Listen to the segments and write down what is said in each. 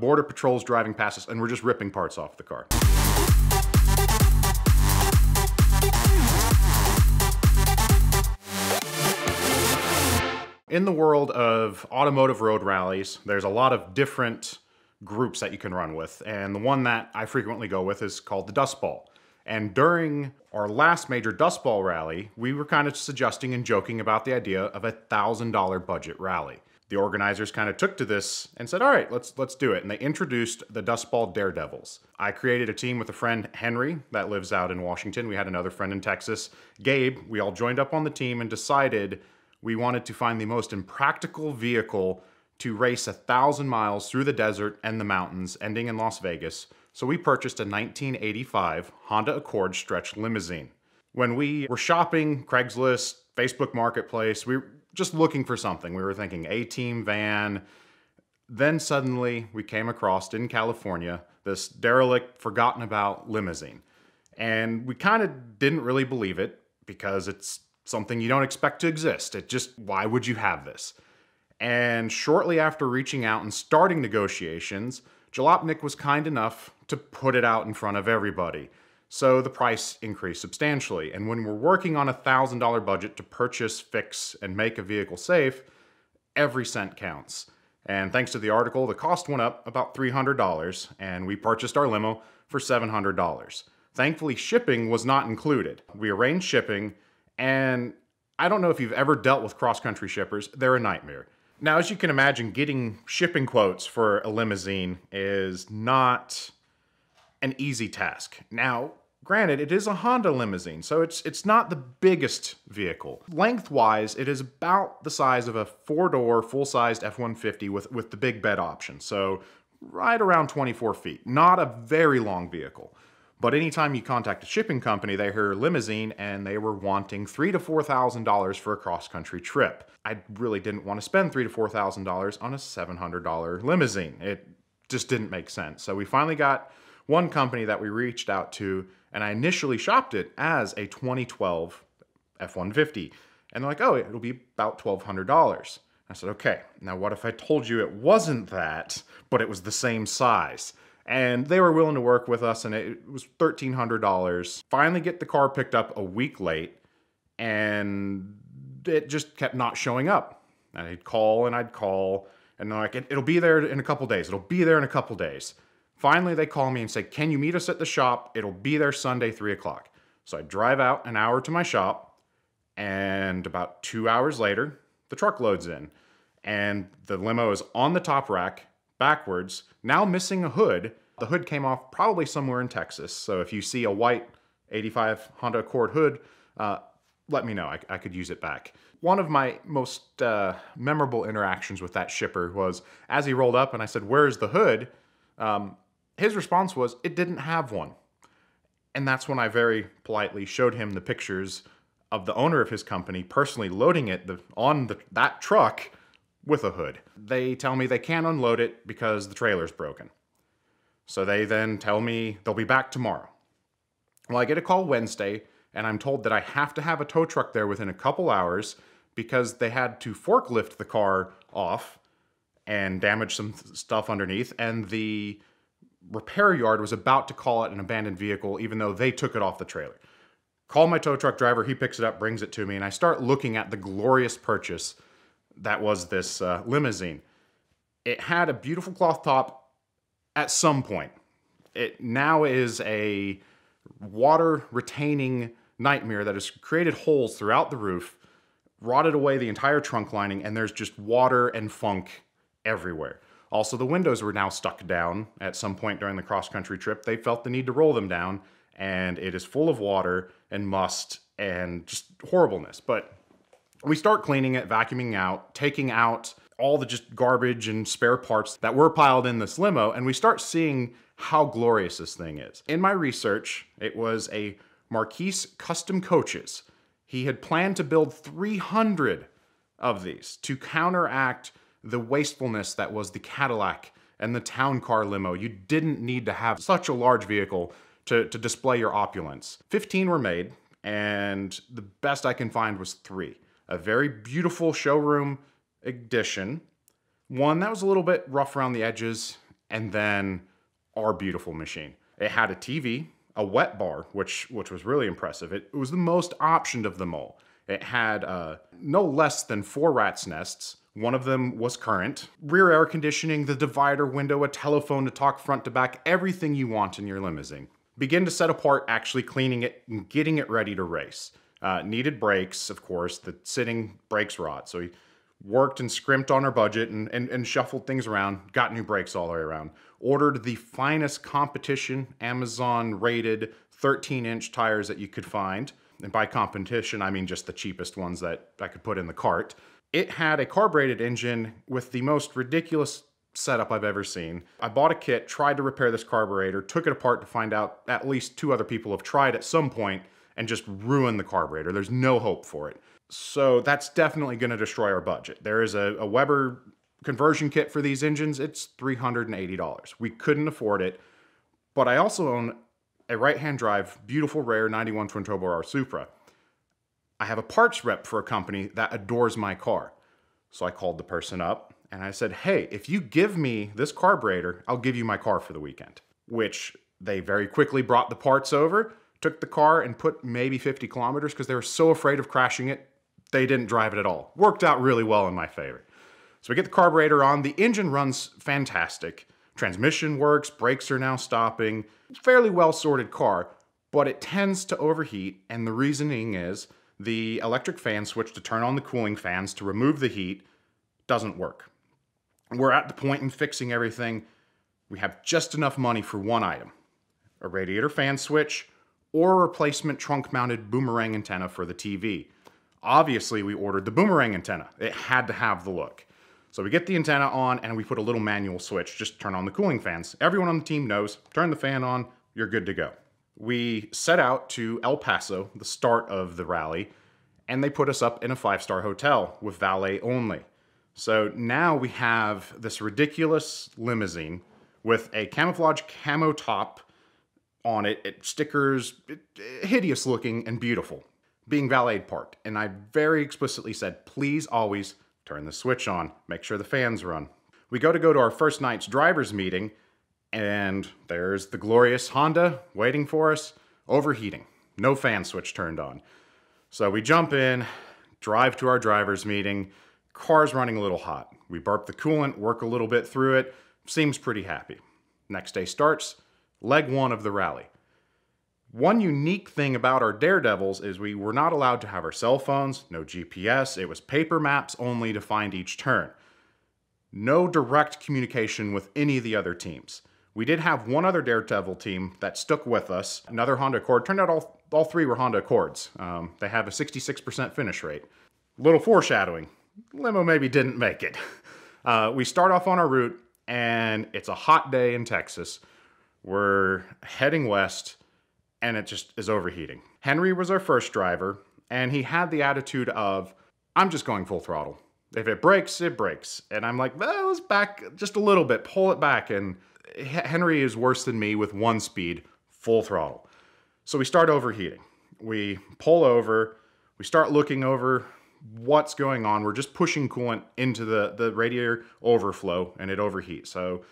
Border patrols driving past us, and we're just ripping parts off the car. In the world of automotive road rallies, there's a lot of different groups that you can run with, and the one that I frequently go with is called the Dust Ball. And during our last major Dust Ball rally, we were kind of suggesting and joking about the idea of a $1,000 budget rally. The organizers kind of took to this and said, all right, let's, let's do it. And they introduced the Dust Ball Daredevils. I created a team with a friend, Henry, that lives out in Washington. We had another friend in Texas, Gabe. We all joined up on the team and decided we wanted to find the most impractical vehicle to race a thousand miles through the desert and the mountains, ending in Las Vegas. So we purchased a 1985 Honda Accord stretch limousine. When we were shopping, Craigslist, Facebook Marketplace, we were just looking for something. We were thinking A team van. Then suddenly we came across in California this derelict, forgotten about limousine. And we kind of didn't really believe it because it's something you don't expect to exist. It just, why would you have this? And shortly after reaching out and starting negotiations, Jalopnik was kind enough to put it out in front of everybody. So the price increased substantially. And when we're working on a $1,000 budget to purchase, fix, and make a vehicle safe, every cent counts. And thanks to the article, the cost went up about $300, and we purchased our limo for $700. Thankfully, shipping was not included. We arranged shipping, and I don't know if you've ever dealt with cross-country shippers, they're a nightmare. Now, as you can imagine, getting shipping quotes for a limousine is not an easy task. Now, granted, it is a Honda limousine, so it's it's not the biggest vehicle. Lengthwise, it is about the size of a four-door, full-sized F-150 with, with the big bed option, so right around 24 feet. Not a very long vehicle. But anytime you contact a shipping company, they hear limousine and they were wanting three to four thousand dollars for a cross-country trip. I really didn't want to spend three to four thousand dollars on a seven hundred dollar limousine. It just didn't make sense. So we finally got one company that we reached out to, and I initially shopped it as a 2012 F-150. And they're like, oh, it'll be about $1,200. I said, okay, now what if I told you it wasn't that, but it was the same size? And they were willing to work with us, and it was $1,300. Finally, get the car picked up a week late, and it just kept not showing up. And I'd call and I'd call, and they're like, it'll be there in a couple days. It'll be there in a couple days. Finally, they call me and say, Can you meet us at the shop? It'll be there Sunday, 3 o'clock. So I drive out an hour to my shop, and about two hours later, the truck loads in. And the limo is on the top rack, backwards, now missing a hood. The hood came off probably somewhere in Texas. So if you see a white 85 Honda Accord hood, uh, let me know. I, I, could use it back. One of my most uh, memorable interactions with that shipper was as he rolled up and I said, Where's the hood? Um, his response was, It didn't have one. And that's when I very politely showed him the pictures of the owner of his company personally loading it the, on the, that truck with a hood. They tell me they can't unload it because the trailer's broken. So they then tell me they'll be back tomorrow. Well, I get a call Wednesday, and I'm told that I have to have a tow truck there within a couple hours because they had to forklift the car off and damage some stuff underneath, and the repair yard was about to call it an abandoned vehicle, even though they took it off the trailer. Call my tow truck driver, he picks it up, brings it to me, and I start looking at the glorious purchase that was this uh, limousine. It had a beautiful cloth top at some point. It now is a water retaining nightmare that has created holes throughout the roof, rotted away the entire trunk lining, and there's just water and funk everywhere. Also, the windows were now stuck down at some point during the cross country trip. They felt the need to roll them down, and it is full of water and must and just horribleness. But we start cleaning it, vacuuming out, taking out all the just garbage and spare parts that were piled in this limo, and we start seeing how glorious this thing is. In my research, it was a Marquis Custom Coaches. He had planned to build 300 of these to counteract the wastefulness that was the Cadillac and the town car limo. You didn't need to have such a large vehicle to, to display your opulence. 15 were made, and the best I can find was three. A very beautiful showroom edition, one that was a little bit rough around the edges, and then our beautiful machine. It had a TV, a wet bar, which which was really impressive. It, it was the most optioned of them all. It had uh, no less than four rat's nests. One of them was current. Rear air conditioning, the divider window, a telephone to talk front to back, everything you want in your limousine. Begin to set apart actually cleaning it and getting it ready to race. Uh, needed brakes, of course, the sitting brakes rot. So he worked and scrimped on our budget and, and, and shuffled things around, got new brakes all the way around. Ordered the finest competition, Amazon rated 13 inch tires that you could find. And by competition, I mean just the cheapest ones that I could put in the cart. It had a carbureted engine with the most ridiculous setup I've ever seen. I bought a kit, tried to repair this carburetor, took it apart to find out at least two other people have tried at some point and just ruined the carburetor. There's no hope for it. So that's definitely going to destroy our budget. There is a, a Weber conversion kit for these engines. It's $380. We couldn't afford it. But I also own a right-hand drive, beautiful rare 91 twin turbo R Supra. I have a parts rep for a company that adores my car. So I called the person up and I said, hey, if you give me this carburetor, I'll give you my car for the weekend. Which they very quickly brought the parts over, took the car and put maybe 50 kilometers because they were so afraid of crashing it, they didn't drive it at all. Worked out really well in my favor. So we get the carburetor on, the engine runs fantastic. Transmission works, brakes are now stopping. Fairly well sorted car, but it tends to overheat, and the reasoning is the electric fan switch to turn on the cooling fans to remove the heat doesn't work. We're at the point in fixing everything. We have just enough money for one item a radiator fan switch or a replacement trunk mounted boomerang antenna for the TV. Obviously, we ordered the boomerang antenna, it had to have the look. So we get the antenna on and we put a little manual switch, just turn on the cooling fans. Everyone on the team knows, turn the fan on, you're good to go. We set out to El Paso, the start of the rally, and they put us up in a five-star hotel with valet only. So now we have this ridiculous limousine with a camouflage camo top on it, it stickers, hideous looking and beautiful, being valet parked. And I very explicitly said, please always turn the switch on, make sure the fans run. We go to go to our first night's driver's meeting, and there's the glorious Honda waiting for us, overheating, no fan switch turned on. So we jump in, drive to our driver's meeting, Car's running a little hot. We burp the coolant, work a little bit through it, seems pretty happy. Next day starts, leg one of the rally. One unique thing about our Daredevils is we were not allowed to have our cell phones, no GPS, it was paper maps only to find each turn. No direct communication with any of the other teams. We did have one other Daredevil team that stuck with us, another Honda Accord. Turned out all, all three were Honda Accords. Um, they have a 66% finish rate. Little foreshadowing limo maybe didn't make it. Uh, we start off on our route, and it's a hot day in Texas. We're heading west, and it just is overheating. Henry was our first driver, and he had the attitude of, I'm just going full throttle. If it breaks, it breaks. And I'm like, well, let's back just a little bit, pull it back. And Henry is worse than me with one speed, full throttle. So we start overheating. We pull over, we start looking over what's going on. We're just pushing coolant into the, the radiator overflow and it overheats. So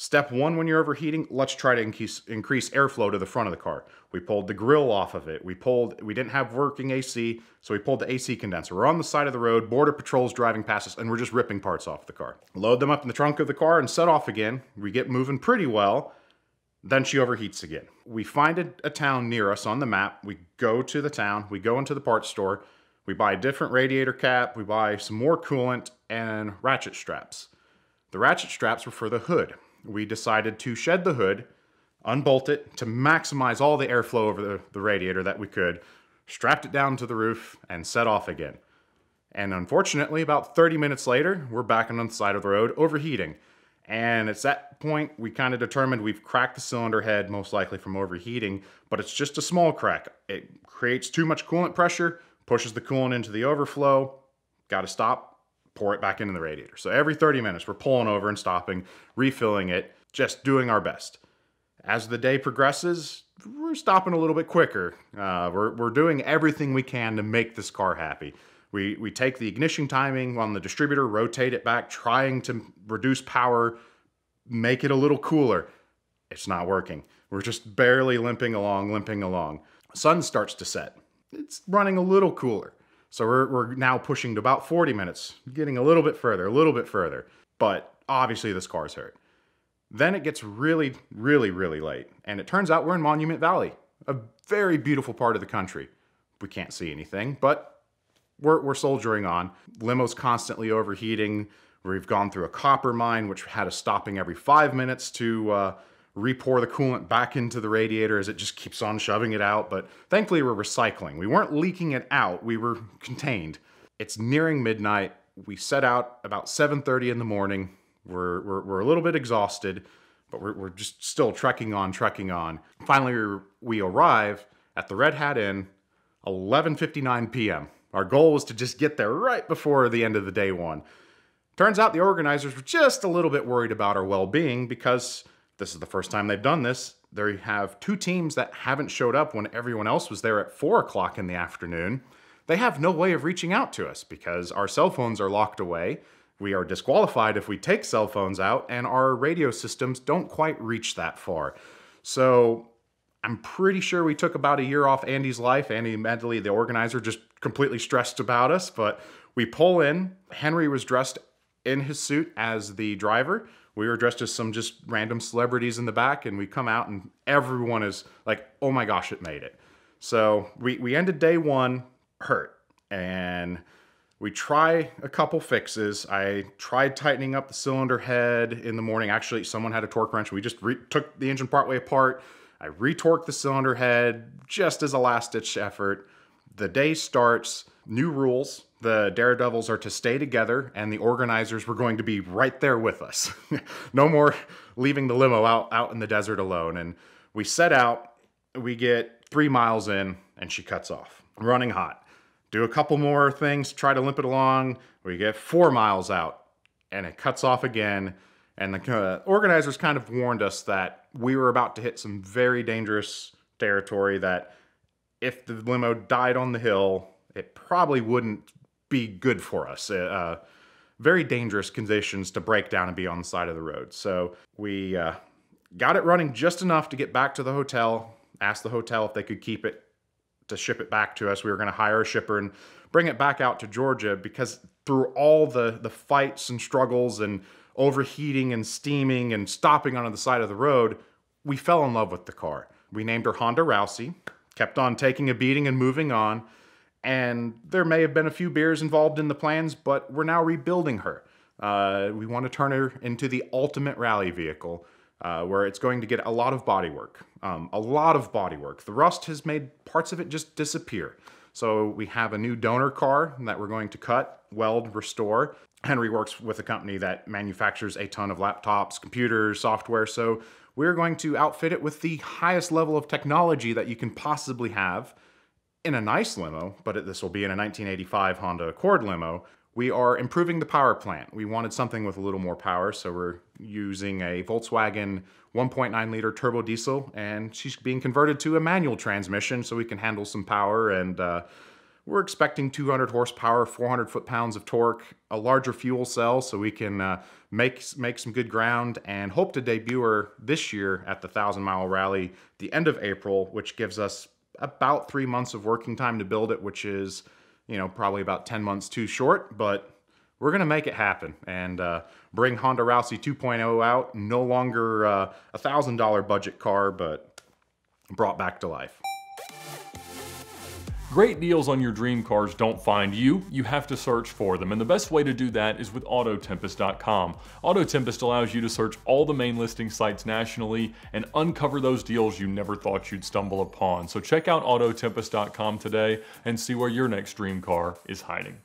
step one, when you're overheating, let's try to increase, increase airflow to the front of the car. We pulled the grill off of it. We pulled, we didn't have working AC, so we pulled the AC condenser. We're on the side of the road, border patrol's driving past us, and we're just ripping parts off the car. Load them up in the trunk of the car and set off again. We get moving pretty well. Then she overheats again. We find a, a town near us on the map. We go to the town. We go into the parts store. We buy a different radiator cap, we buy some more coolant, and ratchet straps. The ratchet straps were for the hood. We decided to shed the hood, unbolt it to maximize all the airflow over the, the radiator that we could, strapped it down to the roof, and set off again. And unfortunately, about 30 minutes later, we're back on the side of the road overheating. And at that point, we kind of determined we've cracked the cylinder head, most likely from overheating, but it's just a small crack. It creates too much coolant pressure, pushes the coolant into the overflow, got to stop, pour it back into the radiator. So every 30 minutes, we're pulling over and stopping, refilling it, just doing our best. As the day progresses, we're stopping a little bit quicker. Uh, we're, we're doing everything we can to make this car happy. We, we take the ignition timing on the distributor, rotate it back, trying to reduce power make it a little cooler. It's not working. We're just barely limping along, limping along. Sun starts to set. It's running a little cooler. So we're, we're now pushing to about 40 minutes, getting a little bit further, a little bit further. But obviously this car's hurt. Then it gets really, really, really late. And it turns out we're in Monument Valley, a very beautiful part of the country. We can't see anything, but we're, we're soldiering on. Limo's constantly overheating. We've gone through a copper mine, which had us stopping every five minutes to uh, repour the coolant back into the radiator as it just keeps on shoving it out. But thankfully, we're recycling. We weren't leaking it out, we were contained. It's nearing midnight. We set out about 7.30 in the morning. We're, we're, we're a little bit exhausted, but we're, we're just still trekking on, trekking on. Finally, we arrive at the Red Hat Inn, 11.59 p.m. Our goal was to just get there right before the end of the day one. Turns out the organizers were just a little bit worried about our well-being because this is the first time they've done this. They have two teams that haven't showed up when everyone else was there at 4 o'clock in the afternoon. They have no way of reaching out to us because our cell phones are locked away. We are disqualified if we take cell phones out, and our radio systems don't quite reach that far. So I'm pretty sure we took about a year off Andy's life. Andy Medley, the organizer, just completely stressed about us. But we pull in. Henry was dressed in his suit as the driver. We were dressed as some just random celebrities in the back, and we come out, and everyone is like, oh my gosh, it made it. So we, we ended day one hurt. And we try a couple fixes. I tried tightening up the cylinder head in the morning. Actually, someone had a torque wrench. We just took the engine partway apart. I retorqued the cylinder head just as a last ditch effort. The day starts, new rules. The Daredevils are to stay together, and the organizers were going to be right there with us. no more leaving the limo out, out in the desert alone. And we set out, we get three miles in, and she cuts off, running hot. Do a couple more things, try to limp it along. We get four miles out, and it cuts off again. And the uh, organizers kind of warned us that we were about to hit some very dangerous territory that if the limo died on the hill, it probably wouldn't be good for us. Uh, uh, very dangerous conditions to break down and be on the side of the road. So we uh, got it running just enough to get back to the hotel, asked the hotel if they could keep it to ship it back to us. We were going to hire a shipper and bring it back out to Georgia because through all the, the fights and struggles and overheating and steaming and stopping on the side of the road, we fell in love with the car. We named her Honda Rousey kept on taking a beating and moving on. And there may have been a few beers involved in the plans, but we're now rebuilding her. Uh, we want to turn her into the ultimate rally vehicle, uh, where it's going to get a lot of body work. Um, a lot of body work. The rust has made parts of it just disappear. So we have a new donor car that we're going to cut, weld, restore. Henry works with a company that manufactures a ton of laptops, computers, software. So we're going to outfit it with the highest level of technology that you can possibly have in a nice limo, but this will be in a 1985 Honda Accord limo. We are improving the power plant. We wanted something with a little more power, so we're using a Volkswagen 1.9 liter turbo diesel, and she's being converted to a manual transmission so we can handle some power and uh, we're expecting 200 horsepower, 400 foot-pounds of torque, a larger fuel cell so we can uh, make, make some good ground and hope to debut her this year at the 1,000 Mile Rally the end of April, which gives us about three months of working time to build it, which is, you know, probably about 10 months too short, but we're going to make it happen and uh, bring Honda Rousey 2.0 out. No longer uh, a $1,000 budget car, but brought back to life. Great deals on your dream cars don't find you, you have to search for them. And the best way to do that is with Autotempest.com. Autotempest allows you to search all the main listing sites nationally and uncover those deals you never thought you'd stumble upon. So check out Autotempest.com today and see where your next dream car is hiding.